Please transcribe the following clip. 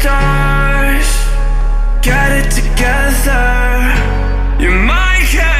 stars. Get it together. Your mind can't